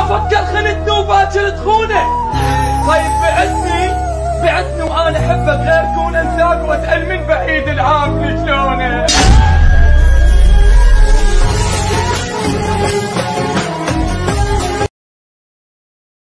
أفكر فكر خنتني وباكر تخونه. طيب بعتني بعتني وأنا أحبك غير كون انساك واسال من بعيد العالم